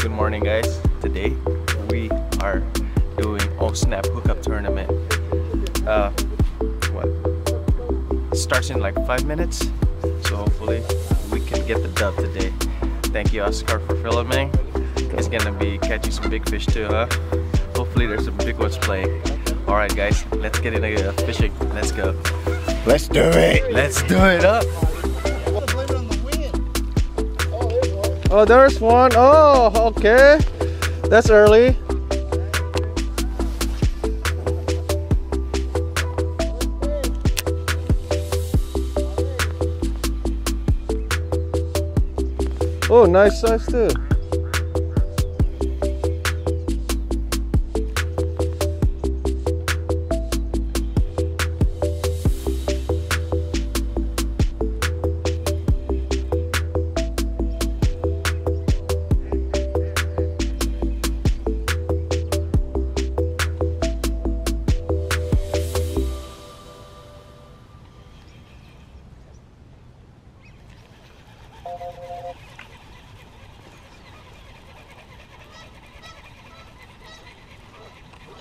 Good morning, guys. Today we are doing Oh Snap Hookup Tournament. Uh, what? It starts in like five minutes, so hopefully we can get the dub today. Thank you, Oscar, for filming. It's gonna be catching some big fish too, huh? Hopefully there's some big ones playing. All right, guys, let's get into fishing. Let's go. Let's do it. Let's do it up. Oh, there's one. Oh, okay. That's early. Oh, nice size too.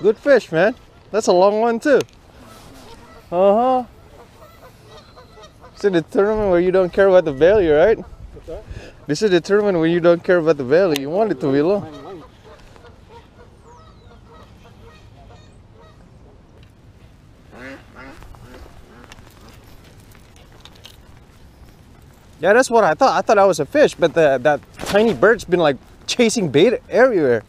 Good fish, man. That's a long one too. Uh huh. This is the tournament where you don't care about the value, right? This is the tournament where you don't care about the value. You want it to be low. Yeah, that's what I thought. I thought I was a fish, but the, that tiny bird's been like chasing bait everywhere.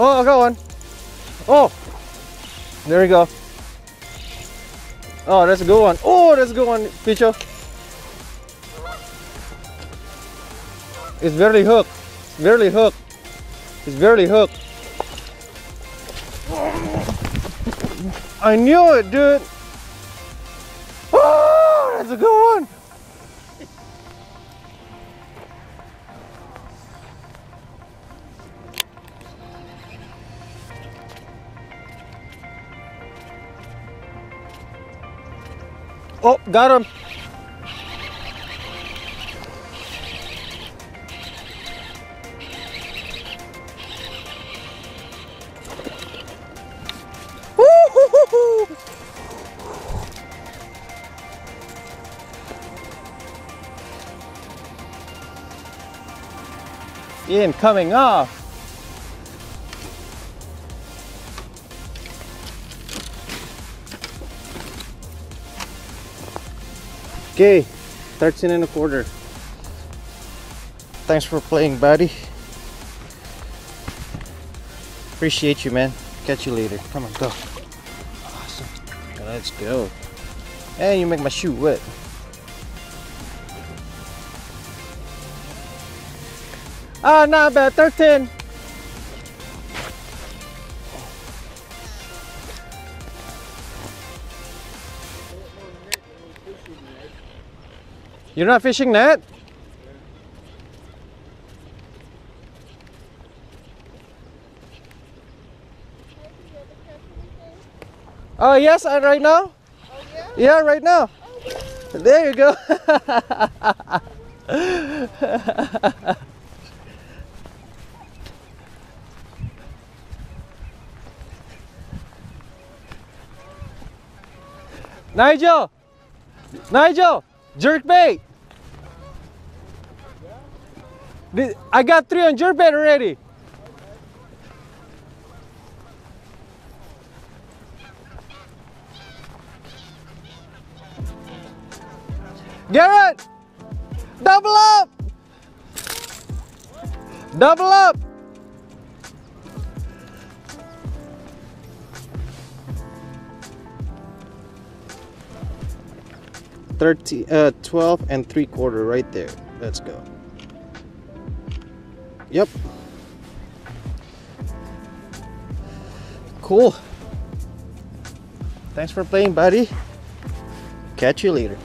Oh, I got one. Oh, there we go. Oh, that's a good one. Oh, that's a good one, Picho. It's barely hooked. It's barely hooked. It's barely hooked. I knew it, dude. Oh, that's a good one. Got him. Ian coming off. Okay, 13 and a quarter. Thanks for playing, buddy. Appreciate you, man. Catch you later. Come on, go. Awesome. Let's go. And you make my shoe wet. Ah, not bad. 13. You're not fishing net? Oh yes, uh, right now. yeah? right now. There you go. Nigel, Nigel, jerk bait. I got three on your bed already. Garrett, double up. Double up. Thirty, uh, 12 and three quarter right there. Let's go. Yep. Cool. Thanks for playing, buddy. Catch you later.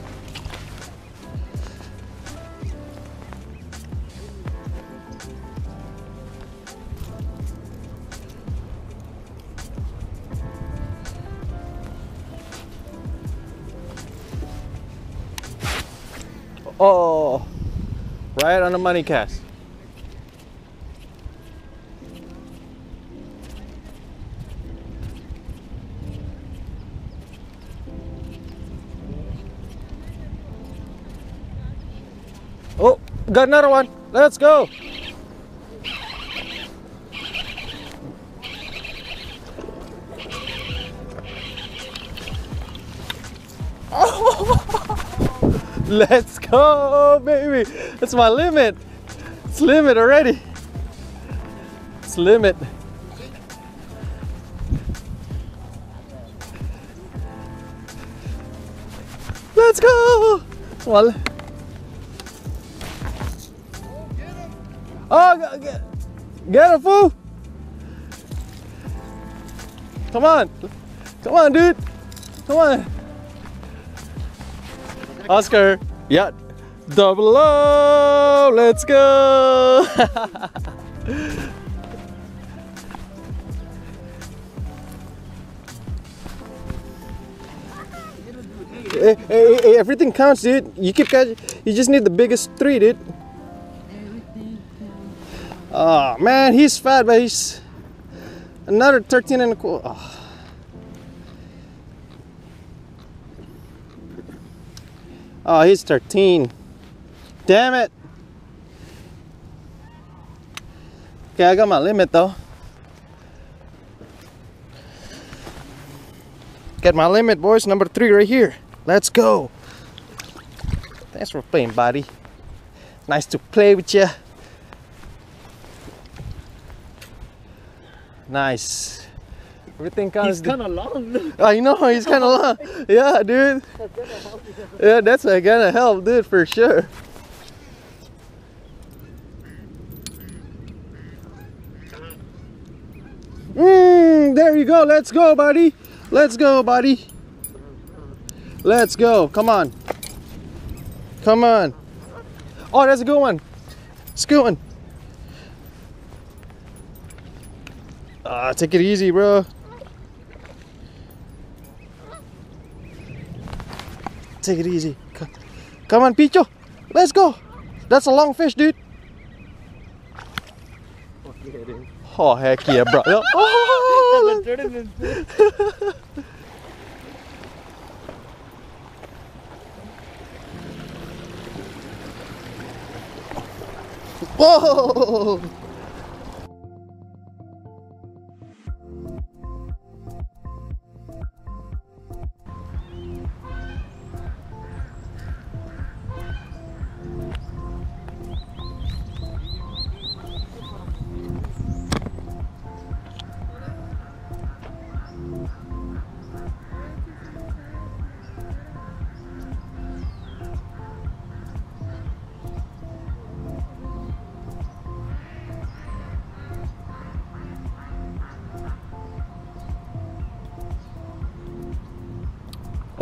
Oh, right on the money cast. Oh, got another one. Let's go. Let's go, baby. That's my limit. It's limit already. It's limit. Let's go. Well. Oh, get, get a fool. Come on. Come on, dude. Come on. Oscar. Yeah. Double O. Let's go. Hey, hey, hey, everything counts, dude. You keep catching. You just need the biggest three, dude. Oh man, he's fat, but he's another 13 and a quarter. Oh. Oh, ah, he's 13. Damn it. Okay, I got my limit though. Get my limit, boys. Number three right here. Let's go. Thanks for playing, buddy. Nice to play with you. Nice. Everything counts. He's kind of long. I know he's kind of long. Yeah, dude. Yeah, that's gonna help, dude, for sure. Mm, there you go. Let's go, buddy. Let's go, buddy. Let's go. Come on. Come on. Oh, that's a good one. It's a good one. Ah, take it easy, bro. Take it easy. Come on, Picho. Let's go. That's a long fish, dude. Oh, heck yeah, bro. Oh, Whoa!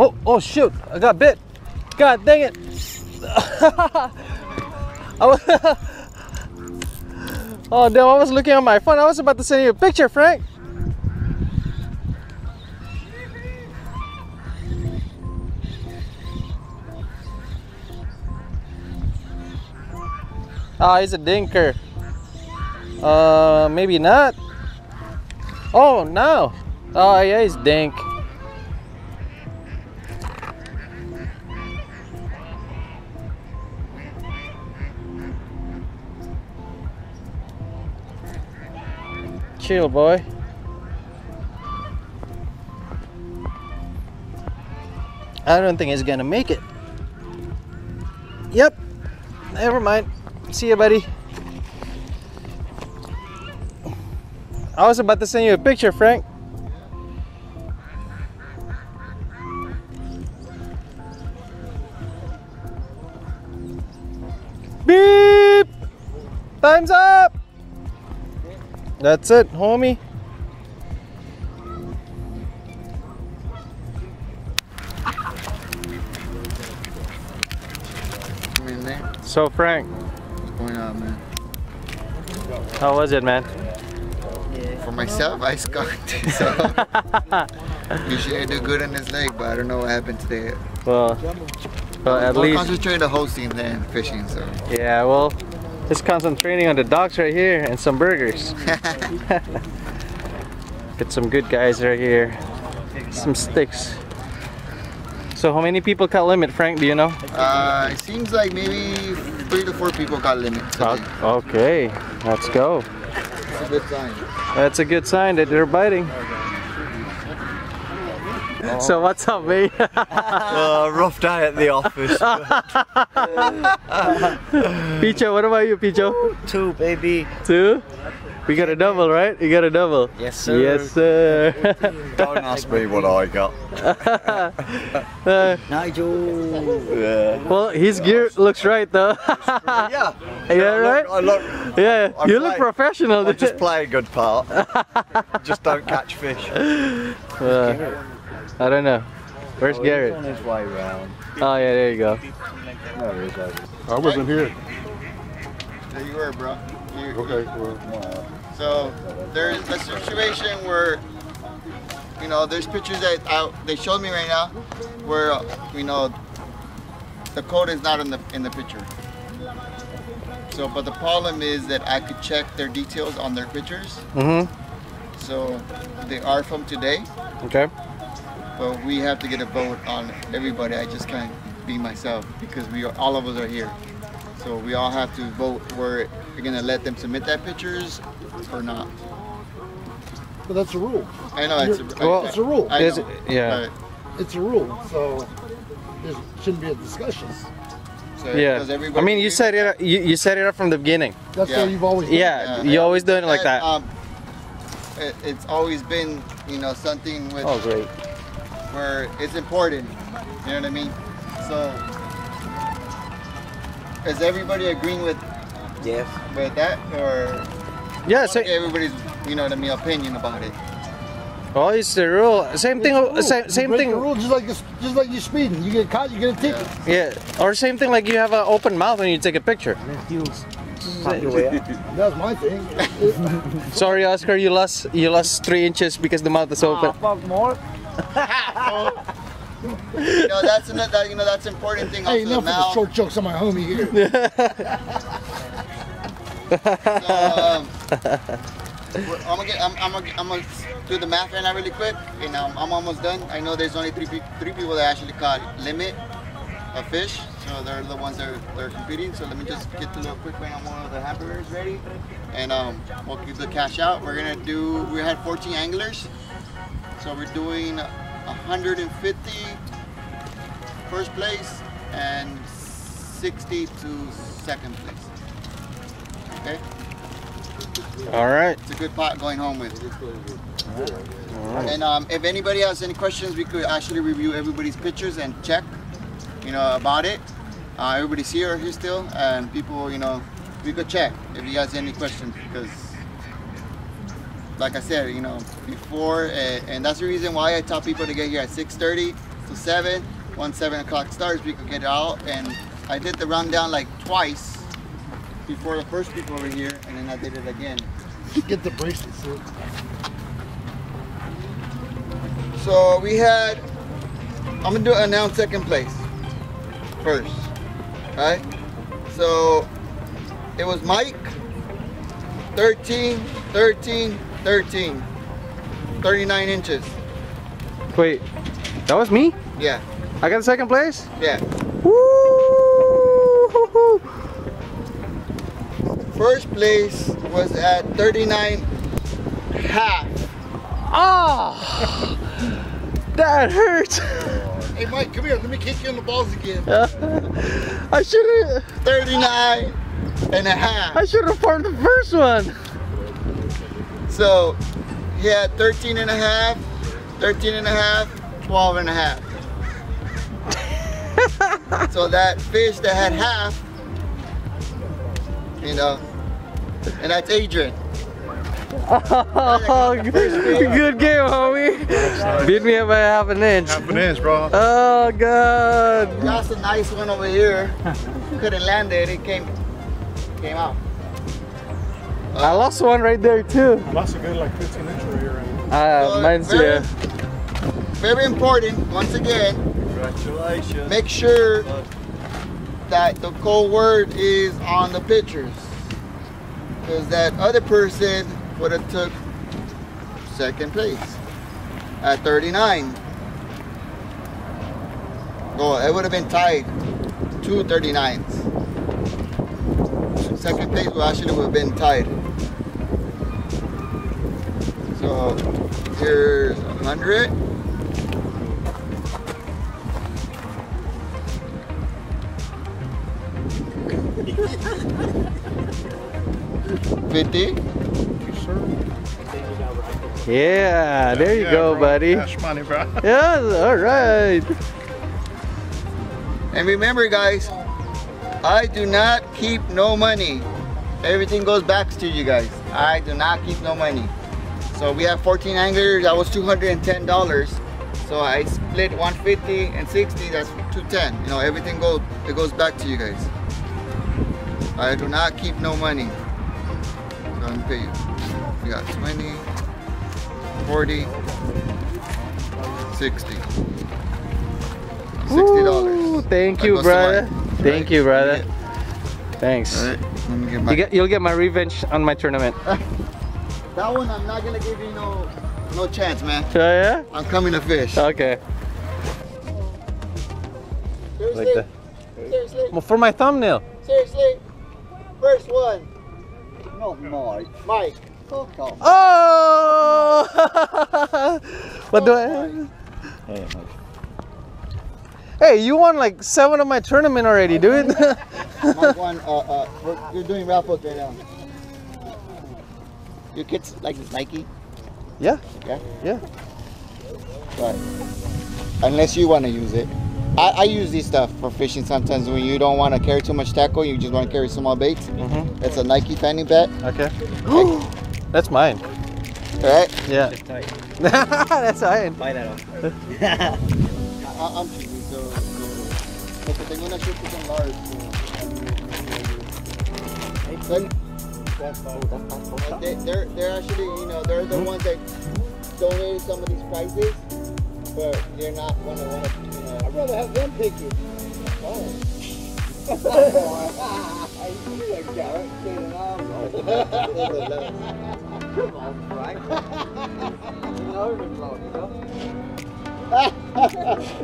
Oh, oh shoot! I got bit. God dang it! Oh damn! I was looking on my phone. I was about to send you a picture, Frank. Ah, he's a dinker. Uh, maybe not. Oh no! Oh yeah, he's dink. Chill, boy. I don't think he's gonna make it. Yep. never mind. See you, buddy. I was about to send you a picture, Frank. That's it, homie. Come in there. So, Frank, What's going on, man? how was it, man? For myself, I skunked. So usually I do good on this leg, but I don't know what happened today. Well, well at More least, concentrating the whole hosting than fishing. So yeah, well, just concentrating on the dogs right here and some burgers. Get some good guys right here. Some sticks. So how many people cut limit, Frank? Do you know? uh, it seems like maybe three to four people got limit. today. Okay, let's go. It's a good sign. That's a good sign that they're biting. So what's up, mate? Uh, rough day at the office. Picho, what about you, Picho? Two, baby. Two? We got a double, right? You got a double. Yes, sir. Yes, sir. Don't ask me what I got. Uh, Nigel. Yeah. well, his gear looks right though. Yeah. yeah, right? I look. Yeah, I you look professional. I just play a good part. just don't catch fish. Uh, I don't know. Where's on Garrett? his way round. Oh yeah, there you go. No, he is over. I wasn't here. There you were, bro. You- Okay, well, So there's a situation where, you know, there's pictures that I, they showed me right now, where uh, you know, the code is not in the in the picture. So, but the problem is that I could check their details on their pictures. Mhm. So they are from today, Okay. But we have to get a vote on everybody. I just can't be myself because we are, all of us are here. So we all have to vote where we're gonna let them submit that pictures or not. But that's a rule. I know it's a, Well, I- It's a rule. I Is know, it- yeah. It's a rule. So there shouldn't be a discussion. so- Yeah. I mean, you set it up. You, you set it up from the beginning. That's Yeah. how you've always done it. Yeah, you always doing it like that. Um, it, it's always been, you know, something with Oh, great. Where it's important. You know what I mean? So, is everybody agreeing with Yes. with that, or Yeah. So, everybody's, you know what I mean, opinion about it? well, it's the rule. Same It's thing. rule. Same, same break thing. The rule just like this, just like you're speeding. You get caught, you get a ticket. Yeah. Or same thing like you have an open mouth when you take a picture. That's my thing. Sorry, Oscar, you lost you lost three inches because the mouth is open. fuck more. You know, that's another, that, you know, that's important thing. hey, Also, enough of the now, short jokes on my homie here. um, I'm gonna get, I'm, I'm, gonna, I'm gonna do the math right now really quick, and um, I'm almost done. I know there's only three pe- three people that actually caught limit a fish, so they're the ones that are, that are competing. So let me just get the little quick right now. One of the hamburgers ready, and um, we'll keep the cash out. We're gonna do. We had 14 anglers, so we're doing 150 first place and 60 to second place. Okay. All right. It's a good pot going home with. And um, if anybody has any questions, we could actually review everybody's pictures and check, you know, about it. Uh, everybody's here, here still, and people, you know, we could check if you guys have any questions because, like I said, you know, before, uh, and that's the reason why I tell people to get here at 6:30 to 7. Once 7 o'clock starts, we could get out. And I did the rundown like twice before the first people were here, and then I did it again. Get the bracelets. So we had, I'm gonna do announce second place first, right? So it was Mike, 13, 13, 13, 39 inches. Wait, that was me. Yeah, I got second place. yeah. Woo! First place was at 39 half. Ah, that hurts. Hey, Mike, come here. Let me kick you in the balls again. I should have. 39 and a half. I should have farmed the first one. So he had 13 and a half, 13 and a half, 12 and a half. so that fish that had half, you know, and that's Adrian. Oh, good game, homie. Beat me up by half an inch. Half an inch, bro. Oh god. That's a nice one over here. Couldn't land it, it came came out. I lost one right there too. I Lost a good like 15 inch right here. Uh, So, mine's very, yeah. very important, once again, Congratulations. make sure that the code word is on the pictures. Because that other person would have took second place at 39. Oh, it would have been tied. Two 39s. Second place would actually would have been tied. So here's 100. Fifty. Yeah, there you go, buddy. Cash money, bro. Yeah, all right. And remember guys, I do not keep no money. Everything goes back to you guys. I do not keep no money. So we have 14 anglers, that was $210. So I split 150 and 60, that's 210. You know, everything goes it goes back to you guys. I do not keep no money. So I'm pay you. We got 20, 40, 60. $60. thank you, brother. Thank you, brother. Thanks. Alright, let me get You get, you'll get my revenge on my tournament. That one I'm not gonna give you no no chance, man. Oh, yeah? I'm coming to fish. Okay. Seriously? Like that. Seriously? Well, for my thumbnail. Seriously? First one, No, Mike. Mike. Fuck off. Oh! what do I? Hey, Mike. Hey, you won like seven of my tournament already, dude. Mike one, uh, uh, you're doing wrap hook right now. Your kids like Nike? Yeah. Yeah? Yeah. But unless you want to use it. I, I use these stuff for fishing sometimes when you don't want to carry too much tackle, you just want to carry small baits. Mhm. It's a Nike fanny bat. Okay. That's mine. Alright? Yeah. That's mine. Buy that off. I, I'm cheesy, so, so tengo una shirt que son large. So, Then- uh, they, they're they're actually you know they're the ones that donated some of these prizes, but they're not gonna want to. You know, I'd rather have them pick it.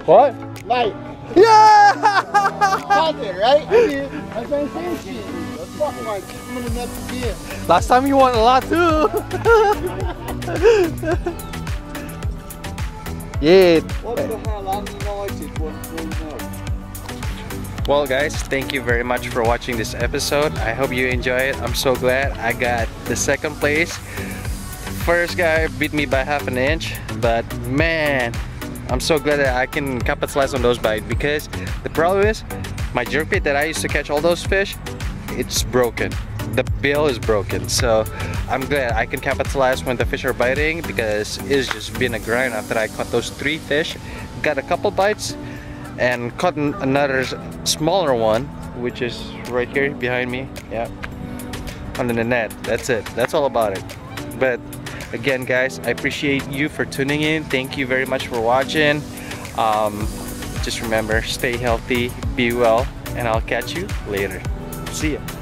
What? Mike, Yeah! content, right? I what I'm. Shit. Fuck Mike. I'm gonna nuts again. Last time you won a lot too. yeah. What the hell? I'm United. One. Well, guys, thank you very much for watching this episode. I hope you enjoy it. I'm so glad I got the second place. First guy beat me by half an inch, but man, I'm so glad that I can capitalize on those bites because the problem is my jerk jerkbait that I used to catch all those fish, it's broken. The bill is broken. So I'm glad I can capitalize when the fish are biting because it's just been a grind after I caught those three fish. Got a couple bites and caught another smaller one which is right here behind me yeah under the net that's it that's all about it but again guys I appreciate you for tuning in thank you very much for watching um, just remember stay healthy be well and I'll catch you later see ya